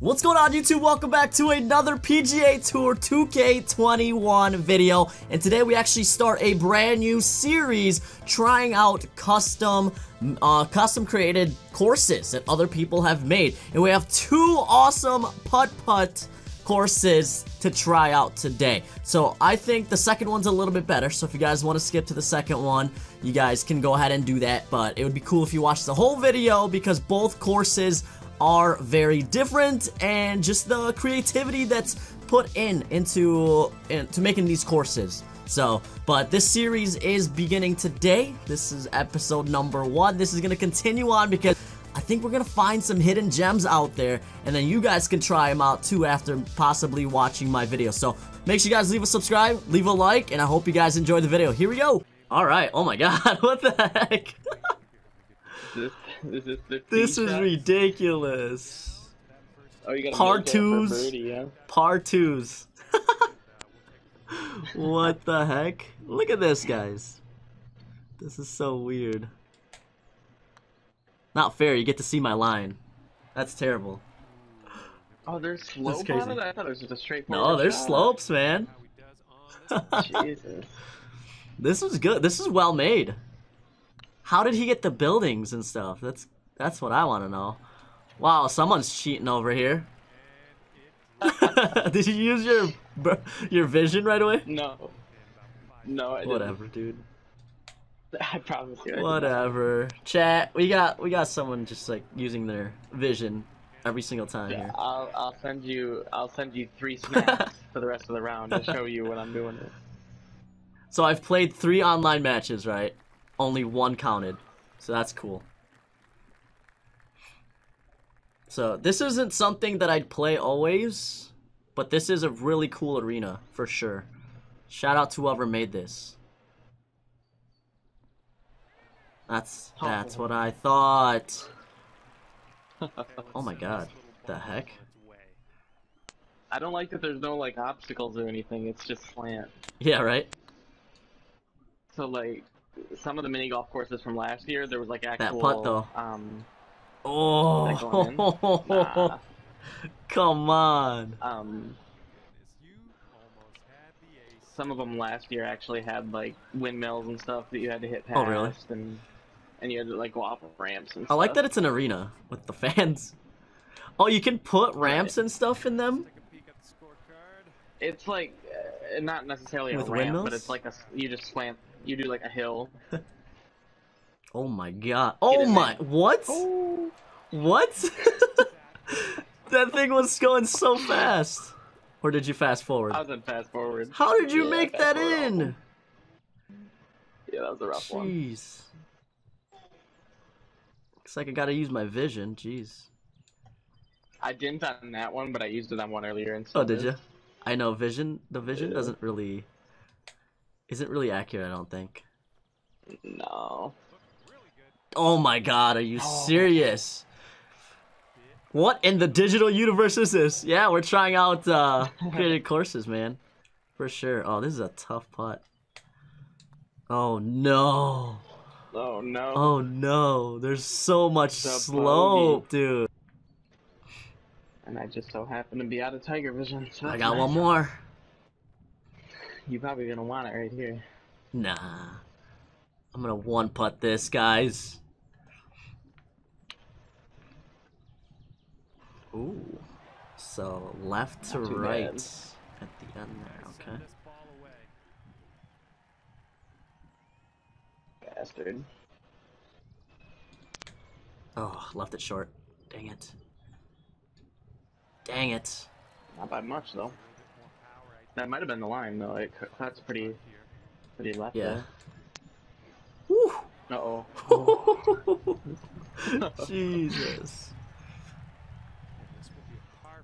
What's going on YouTube? Welcome back to another PGA Tour 2K21 video and today we actually start a brand new series trying out custom uh, custom created courses that other people have made and we have two awesome putt-putt courses to try out today. So I think the second one's a little bit better. So if you guys want to skip to the second one, you guys can go ahead and do that. But it would be cool if you watched the whole video because both courses are very different and just the creativity that's put in into into making these courses. So, but this series is beginning today. This is episode number one. This is going to continue on because I think we're going to find some hidden gems out there and then you guys can try them out too after possibly watching my video. So make sure you guys leave a subscribe, leave a like, and I hope you guys enjoy the video. Here we go. All right. Oh my God. What the heck? this, this is the This is shot. ridiculous. Oh, you gotta par make that for twos. birdie, huh? Par twos. what the heck? Look at this, guys. This is so weird. Not fair, you get to see my line. That's terrible. Oh, there's slope crazy. on it. I thought it was just a straight. No, there's shot. slopes, man. Jesus. This is good. This is well made. How did he get the buildings and stuff? That's that's what I want to know. Wow, someone's cheating over here. did you use your your vision right away? No. No, I didn't. Whatever, dude. I promise you. I. Whatever. Chat, we got we got someone just like using their vision every single time Yeah, here. I'll I'll send you I'll send you three snaps for the rest of the round to show you what I'm doing. So I've played three online matches, right? Only one counted. So that's cool. So this isn't something that I'd play always, but this is a really cool arena for sure. Shout out to whoever made this. That's that's what I thought. Oh my god. The heck? I don't like that there's no like obstacles or anything. It's just slant. Yeah, right? So like some of the mini golf courses from last year, there was like actual that putt, though. um Oh, Nah. come on. um some of them last year actually had like windmills and stuff that you had to hit past Oh, really? and and you had to like go off of ramps and I stuff. like that it's an arena with the fans. Oh, you can put ramps and stuff in them? it's like uh, not necessarily With a ramp, windmills? but it's like a you just slant you do like a hill. Oh my god. Oh my. What? Oh, What? that thing was going so fast. Or did you fast forward? I was in fast forward. How did you Yeah, make that in? Yeah, that was a rough one. Jeez. Looks like I gotta use my vision. Jeez. I didn't on that one, but I used it on one earlier. And Oh, did you? I know vision. The vision Yeah. doesn't really. Isn't really accurate, I don't think. No. Oh my god, are you Oh. serious? What in the digital universe is this? Yeah, we're trying out uh created courses, man. For sure. Oh, this is a tough putt. Oh no. Oh no. Oh no. There's so much slope, dude. And I just so happen to be out of tiger vision. So I got nice. one more. You're probably gonna want it right here. Nah. I'm gonna one putt this, guys. Ooh. So left to right bad. at the end there, okay. Bastard. Oh, left it short. Dang it. Dang it. Not by much though. That might have been the line though. It, that's pretty, pretty left. Yeah. Woo! Uh oh. Jesus.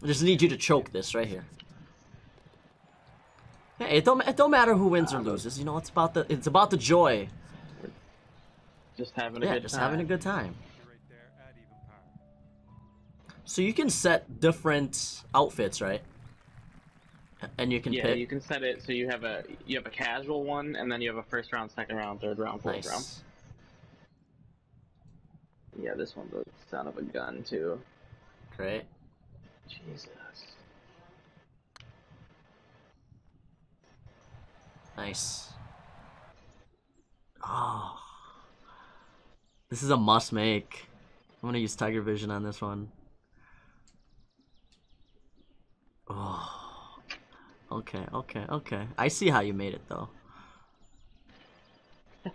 I just need you to choke this right here. Hey, it don't it don't matter who wins or loses. You know, it's about the it's about the joy. Just having a Yeah, good just time. having a good time. So you can set different outfits, right? And you can Yeah, pick. you can set it so you have a you have a casual one, and then you have a first round, second round, third round, fourth round. Nice. Yeah, this one's a sound of a gun too. Great. Jesus. Nice. Oh. This is a must make. I'm gonna use Tiger Vision on this one. Oh. Okay, okay, okay. I see how you made it though.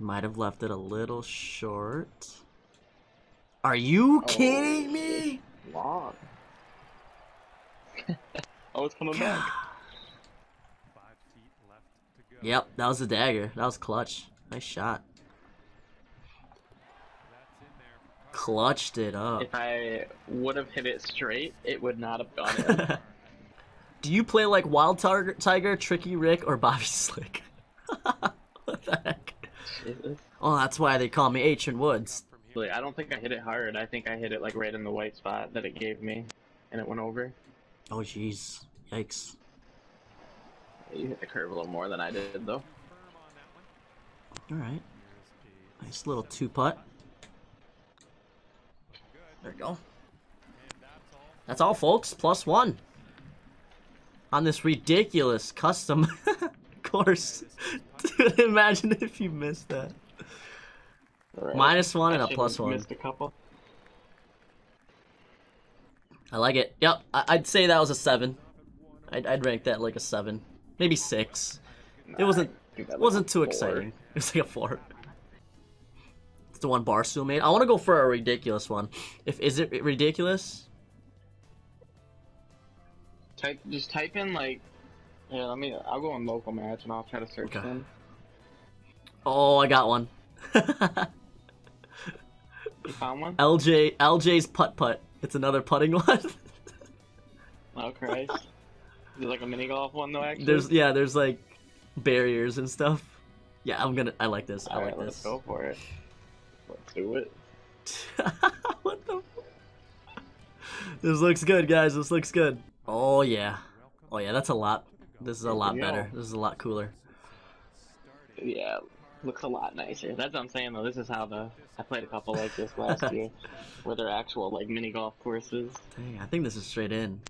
Might have left it a little short. Are you oh. kidding me? Long. oh, it's coming back. Five feet left to go. Yep, that was a dagger. That was clutch. Nice shot. That's in there. Clutched it up. If I would have hit it straight, it would not have gone in. Do you play like Wild Tiger, Tiger Tricky Rick, or Bobby Slick? what the heck? Jesus. Oh, that's why they call me Ancient Woods. Like, I don't think I hit it hard. I think I hit it like right in the white spot that it gave me, and it went over. Oh, jeez. Yikes. You hit the curve a little more than I did, though. Firm on that one. Alright. Nice little two putt. There you go. That's all. Folks. Plus one. On this ridiculous custom course. Dude, imagine if you missed that. Alright. Minus one and a one. Missed a couple. I like it. Yep, I- I'd say that was a seven. I'd, I'd rank that like a seven, maybe six. It wasn't I think that it was wasn't too four. exciting. It was like a four. The one Barstool made. I want to go for a ridiculous one. If is it ridiculous? Type, just type in like. Yeah, let me. I'll go on local match and I'll try to search Okay. them. Oh, I got one. You found one? LJ LJ's putt putt. It's another putting one. Oh Christ! Is it like a mini golf one though? Actually. there's yeah, there's like barriers and stuff. Yeah, I'm gonna. I like this. I like right, let's this. go for it. Let's do it. what the? This looks good, guys. This looks good. Oh yeah. Oh yeah, that's a lot. This is a lot Yeah. better. This is a lot cooler. Yeah, looks a lot nicer. That's what I'm saying though. This is how the I played a couple like this last year, where they're actual like mini golf courses. Dang, I think this is straight in.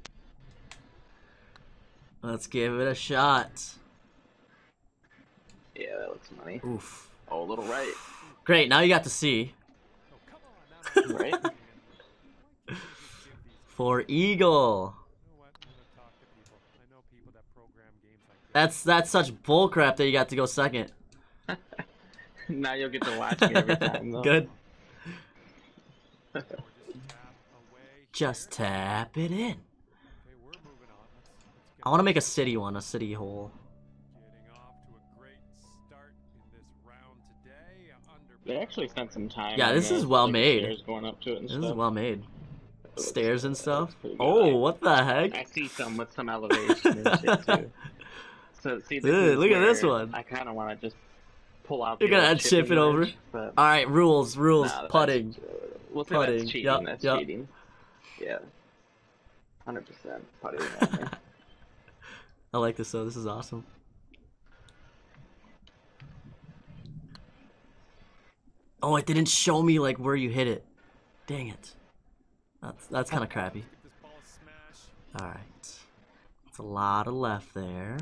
Let's give it a shot. Yeah, that looks money. Oof. Oh, a little right, Great, now you got to see. Come on. Now right? For Eagle. You know what? I'm gonna talk to people. I know people that program games like this. That's that's such bullcrap that you got to go second. now you'll get to watch me every time though. Good. Just tap away Just here. tap it in. Okay, we're moving on. Let's, let's get I want to make a city one, a city hole. They actually spent some time. Yeah, this the, is well like, made. Stairs going up to it and This stuff. is well made. Stairs and stuff. Oh, what the heck? I see some with some elevation and shit too. So see, this Dude, look at this one. I kind of want to just pull out. You're gonna chip chipping it over? But All right, rules, rules, nah, that's- putting. We'll Putting, that's cheating. yup, that's yup. cheating. Yeah. Hundred percent putting. I like this though. This is awesome. Oh, it didn't show me like where you hit it. Dang it. That's that's kind of crappy. Get this ball smash. All right. It's a lot of left there.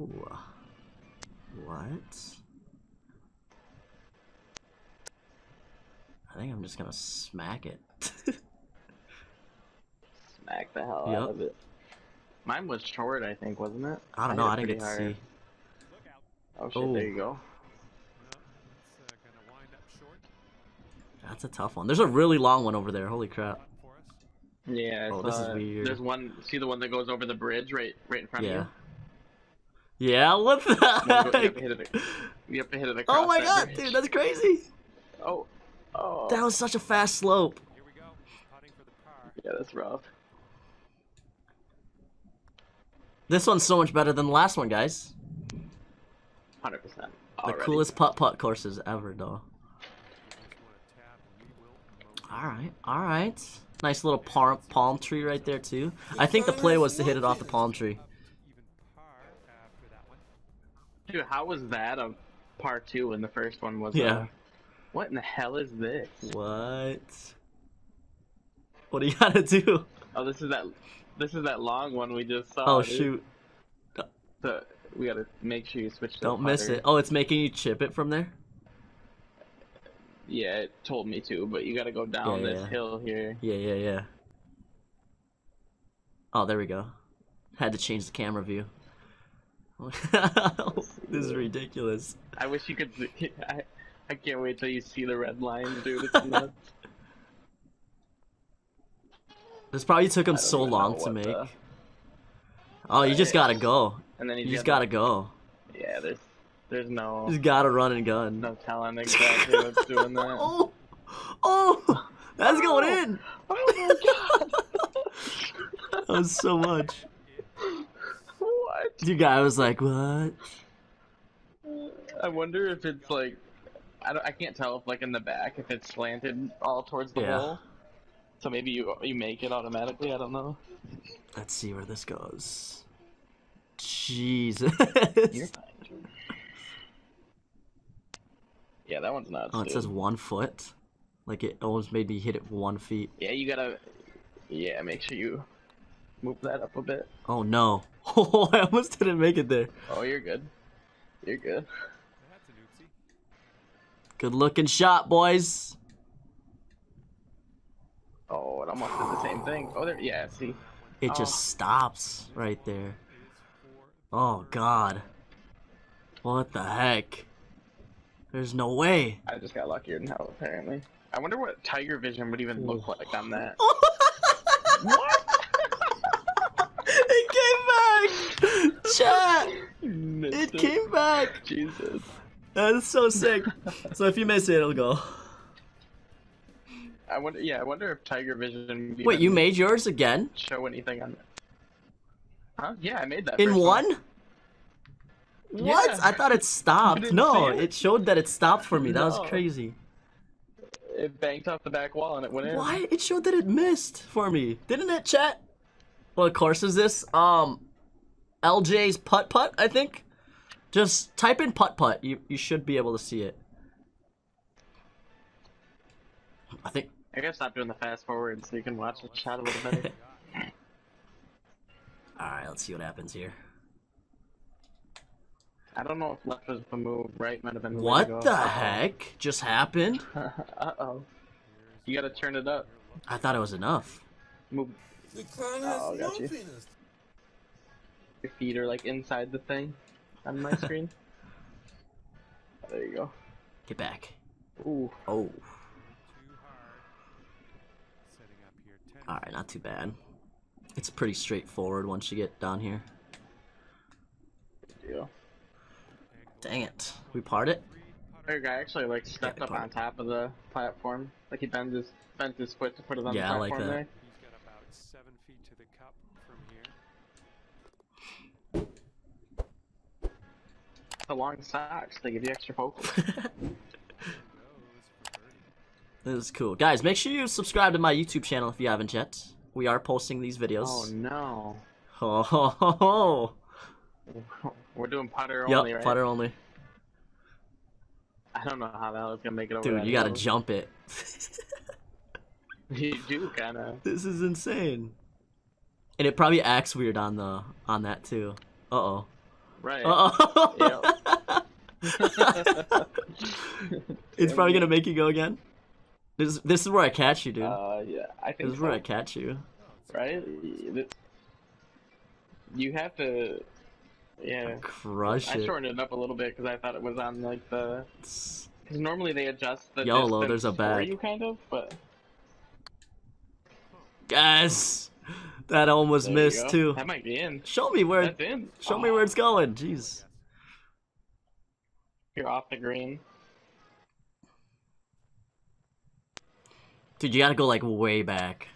Ooh. What? I think I'm just gonna smack it. Smack the hell Yup. out of it. Mine was short, I think, wasn't it? I don't know. I didn't get to pretty see. Oh shit! Oh. There you go. No, it's uh, gonna wind up short. That's a tough one. There's a really long one over there. Holy crap. Button for us. Yeah. Oh, this is weird. There's one. See the one that goes over the bridge, right, right in front Yeah. of Yeah. What the you. You have to heck? hit it. You have to hit it oh across. Oh my god, bridge. dude, that's crazy. Oh. Oh. That was such a fast slope. Here we go. For the par. Yeah, that's rough. This one's so much better than the last one, guys. Hundred percent. The coolest putt putt courses ever, though. You just wanna tap and we will. All right, all right. Nice little palm palm tree right there too. I think the play was to hit it off the palm tree. Even par after that one. Dude, how was that a part two when the first one was Yeah. uh, What in the hell is this? What? What do you gotta do? Oh, this is that. This is that long one we just saw. Oh dude. shoot! So we gotta make sure you switch. To Don't miss it. Oh, it's making you chip it from there. Yeah, it told me to, but you gotta go down Yeah, this yeah. hill here. Yeah, yeah, yeah. Oh, there we go. Had to change the camera view. this is ridiculous. I wish you could. I, I can't wait till you see the red line, dude. It's nuts. This probably took him so long to make. the- Oh, you just gotta go. And then You just got gotta go. Yeah, there's there's no just got a run and gun. no telling exactly what's doing that. Oh, oh, that's oh, going in. Oh my god! That was so much. what? Your guy was like, "What?" I wonder if it's like I don't I can't tell if like in the back if it's slanted all towards the Yeah. hole. So maybe you you make it automatically. I don't know. Let's see where this goes. Jesus. You're fine. dude. Yeah, that one's nuts. Oh, it dude. says one foot. Like it almost made me hit it one feet. Yeah, you gotta. Yeah, make sure you move that up a bit. Oh no. Oh, I almost didn't make it there. Oh, you're good. You're good. That's an oopsie. Good looking shot, boys. Oh, it almost did the same thing. Oh, there. Yeah, see. It Oh. just stops right there. Oh god. What the heck? There's no way. I just got luckier than hell, apparently. I wonder what Tiger Vision would even look like on that. what? it came back! Chat! It came back! Jesus. That's so sick. So if you miss it, it'll go. I wonder. Yeah, I wonder if Tiger Vision. Would Wait, you made yours again? show anything on. That? Huh? Yeah, I made that. In first one? What? Yeah. I thought it stopped. No, it? it showed that it stopped for me. That was crazy. It banked off the back wall and it went in. Why? It showed that it missed for me. Didn't it, chat? What course is this? Um, LJ's putt putt, I think. Just type in putt putt. You you should be able to see it. I think. I gotta stop doing the fast forward so you can watch the chat a little better. All right, let's see what happens here. I don't know if left was the move, right might have been the way to What go. the heck just happened? uh oh. You gotta turn it up. I thought it was enough. Move. The clown has Oh, no got you. penis. Your feet are like inside the thing on my screen. Oh, there you go. Get back. Ooh. Oh, too hard. Setting up here. 10 all right, not too bad. It's pretty straightforward once you get down here. Good deal. Dang it, we part it. Our guy actually like stepped Yeah, up on top of the platform. Like he bent his bent his foot to put it on Yeah, I the like platform that. there. He's got about seven feet to the cup from here. The long socks, they give you extra focus. Goes. This is cool. Guys, make sure you subscribe to my YouTube channel if you haven't yet. We are posting these videos. oh no. Oh, ho, ho, ho. We're doing putter Yep, only, right? putter only. I don't know how the hell it's gonna make it over Dude, you gotta jump it. You do kinda. this is insane. And it probably acts weird on the on that too. Uh oh. Right. Uh oh. it's probably gonna make you go again. This this is where I catch you, dude. Uh, yeah, I think this is where I catch you. right? You have to. Yeah. Crush it. I shortened it up a little bit because I thought it was on like the. Because normally they adjust the YOLO, there's a bag. for you, kind of, but Yes, that almost there missed too. That might be in. Show me where. That's in. Show me Oh, where it's going. Jeez. You're off the green. Dude, you gotta go like way back,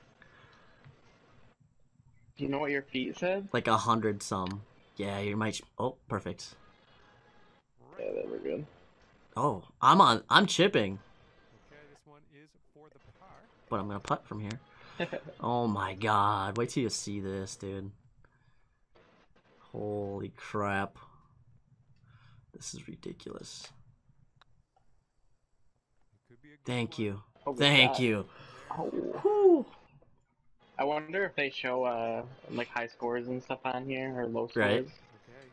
Do you know what your feet said? like a hundred some. Yeah, you might. Oh, perfect. Yeah, then we're good. Oh, I'm on. I'm chipping, Okay, this one is for the par. but I'm gonna putt from here. Oh my god! Wait till you see this, dude. Holy crap! This is ridiculous. Thank you. Oh, Thank shot. you. Oh. Whew. I wonder if they show uh like high scores and stuff on here or low scores. Right. Okay,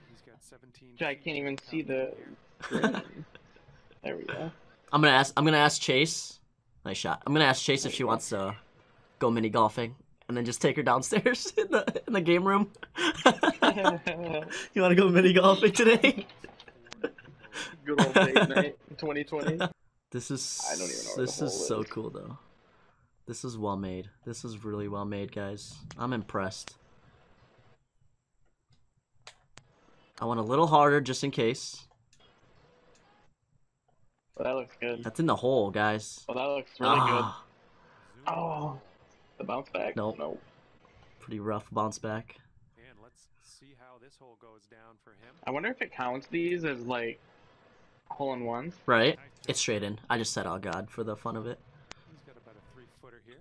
he's got 17. I can't even see the. there we go. I'm gonna ask. I'm gonna ask Chase. Nice shot. I'm gonna ask Chase if she wants to go mini golfing, and then just take her downstairs in the in the game room. you want to go mini golfing today? Good old date night, 2020. This is I don't even know this the is so cool though. This is well made. This is really well made, guys. I'm impressed. I went a little harder just in case. Well, that looks good. That's in the hole, guys. Well, that looks really Ah, good. Oh, the bounce back. Nope. No. pretty rough bounce back. And let's see how this hole goes down for him. I wonder if it counts these as like hole in ones. Right? It's straight in. I just said, "Oh God," for the fun of it. He's got about a three footer here.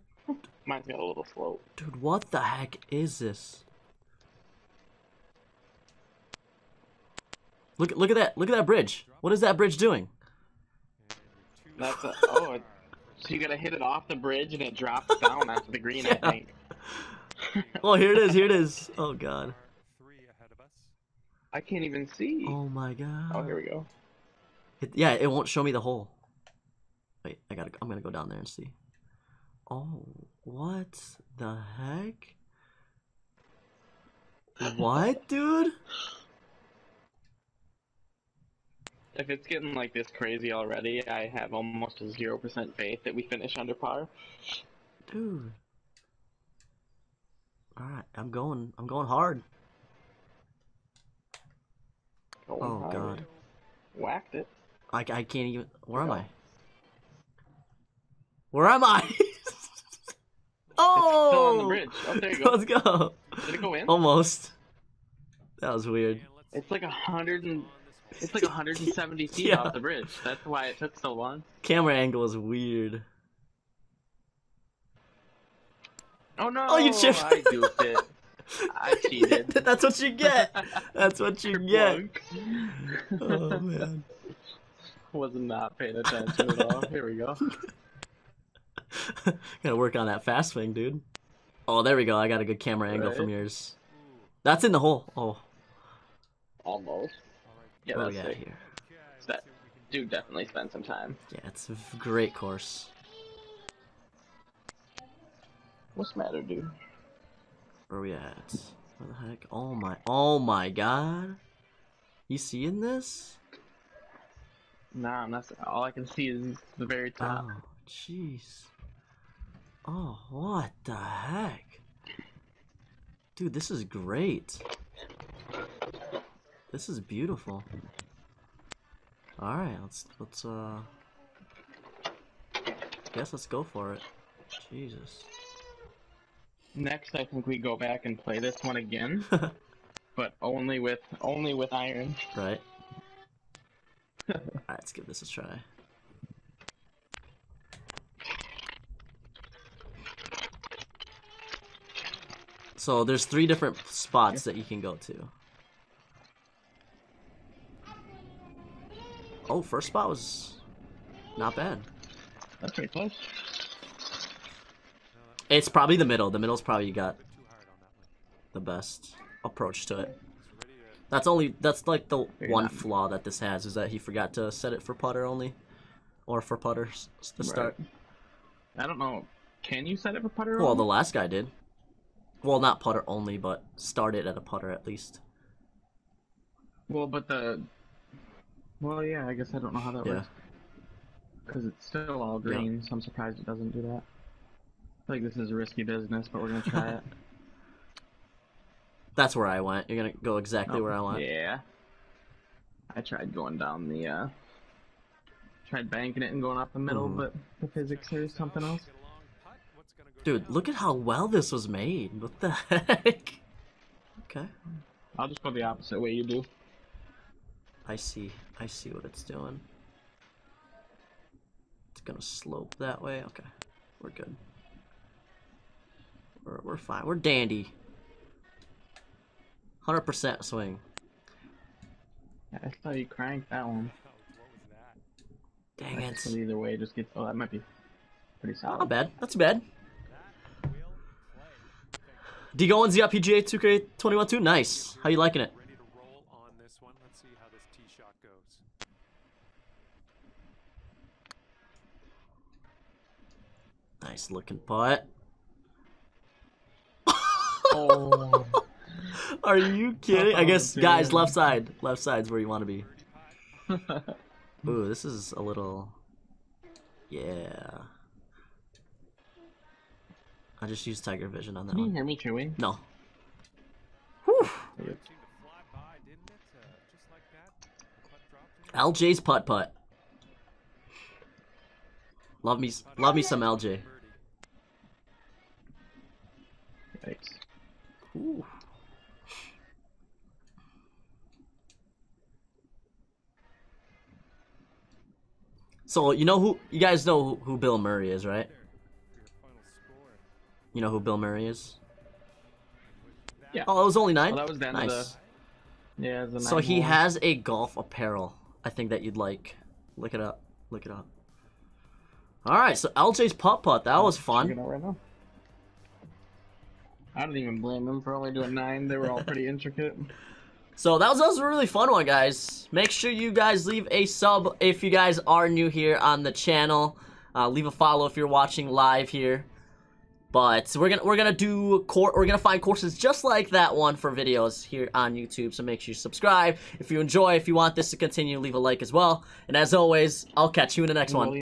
Mine's got a little float. Dude, what the heck is this? Look! Look at that! Look at that bridge! What is that bridge doing? And your two That's a, oh. it- So you gotta hit it off the bridge and it drops down onto the green. Yeah. I think. Oh, here it is! Here it is! Oh God! three ahead of us. I can't even see. Oh my God! Oh, here we go. It, yeah, it won't show me the hole. Wait, I gotta. I'm gonna go down there and see. Oh, what the heck? What, dude? If it's getting like this crazy already, I have almost a zero percent faith that we finish under par. Dude. Alright, I'm going I'm going hard. Going Oh hard. god. Whacked it. I, I can't even where am I? Where am I? oh! Still on the oh! bridge. Oh, there you go. Let's go. Did it go in? Almost. That was weird. It's like a hundred and it's like 170 feet Yeah. off the bridge. That's why it took so long. Camera angle is weird. Oh no! Oh, you chipped. I goofed it. I cheated. That's what you get. That's what you get. Oh man. Was not paying attention at all. Here we go. Gotta work on that fast swing, dude. Oh, there we go. I got a good camera angle from yours. That's in the hole. Oh, Almost. Yeah, what do that's we got sick. here? That- see what we can Dude, definitely spend some time. Yeah, it's a great course. What's the matter, dude? Where are we at? Where the heck? Oh my, oh my god. You seeing this? Nah, I'm not. All I can see is the very top. Oh, jeez. Oh, what the heck? Dude, this is great. This is beautiful. Alright, let's, let's, uh... Guess let's go for it. Jesus. Next, I think we go back and play this one again, but only with only with iron. right? Alright, let's give this a try. So there's three different spots that you can go to. Oh, first spot was not bad. That's pretty close. It's probably the middle. The middle's probably got a bit too hard on that one. the best approach to it. He's ready to That's only that's like the one flaw that this has is that he forgot to set it for putter only, or for putters to Right. start. I don't know. Can you set it for putter? Well, the last guy did. Well, not putter only, but start it at a putter at least. well, but the. Well, yeah. I guess I don't know how that Yeah. works. Because it's still all Yeah. green, so I'm surprised it doesn't do that. I think this is a risky business, but we're gonna try it. That's where I went. You're gonna go exactly Oh, where I went. Yeah. I tried going down the. uh Tried banking it and going up the middle, Mhm. but the physics here is something else. get a long putt. What's gonna go Dude, look at how well this was made. What the heck? Okay. I'll just go the opposite way you do. I see. I see what it's doing. It's gonna slope that way. Okay. We're good. We're, we're fine. We're dandy. 100% swing. I saw you crank that one. What was that? Dang it. Either way, just get. Oh, that might be pretty solid. Not bad. That's bad. That will play. D Goins, the PGA 2K21 2. Nice. How you liking it? Ready to roll on this one. Let's see how this tee shot goes. Nice looking putt. Oh, Are you kidding? I Oh, guess, guys, left side. Left side's where you want to be. Ooh, this is a little. Yeah. I just used Tiger Vision on that can you hear me chewing? No. Whew. It seemed to fly by, didn't it? Uh, just like that. Putt dropped in. LJ's putt putt. Love me, love me some LJ. Birdie. Thanks. Ooh. So you know who you guys know who, who Bill Murray is, right? You know who Bill Murray is? Yeah. Oh, it was only nine. Well, that was the end of nice. the. Yeah, the So he has a golf apparel. I think that you'd like. Look it up. Look it up. All right, so LJ's putt putt. That was fun. right now. I don't even blame him for only doing nine. They were all pretty intricate. So that was, that was a really fun one, guys. Make sure you guys leave a sub if you guys are new here on the channel. Uh, leave a follow if you're watching live here. But we're gonna we're gonna do cour we're gonna find courses just like that one for videos here on YouTube. So make sure you subscribe if you enjoy. If you want this to continue, leave a like as well. And as always, I'll catch you in the next one.